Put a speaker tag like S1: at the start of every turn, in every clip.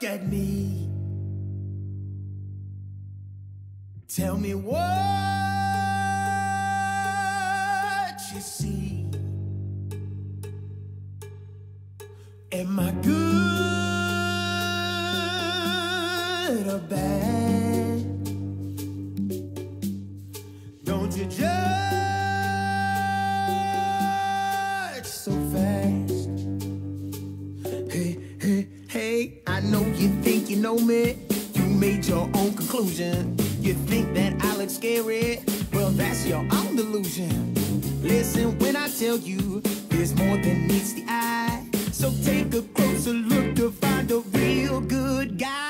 S1: look at me. Tell me what you see. Am I good or bad? Don't you judge so fast. Know you think you know me. You made your own conclusion. You think that I look scary? Well, that's your own delusion. Listen when I tell you there's more than meets the eye. So take a closer look to find a real good guy.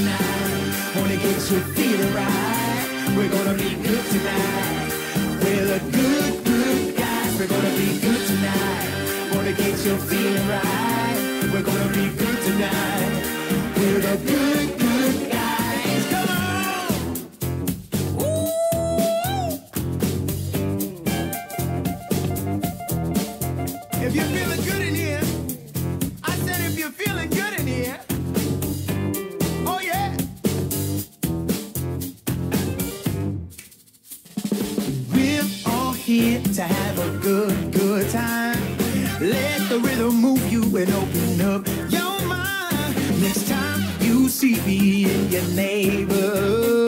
S1: Tonight. Wanna get you feeling right. We're gonna be good tonight. We're the good, good guys. We're gonna be good tonight. Wanna get you feeling right. We're gonna be good tonight. We're the good, good guys. Come on! Ooh! If you're feeling good in here, I said if you're feeling good in here, here to have a good, good time. Let the rhythm move you and open up your mind. Next time you see me in your neighborhood,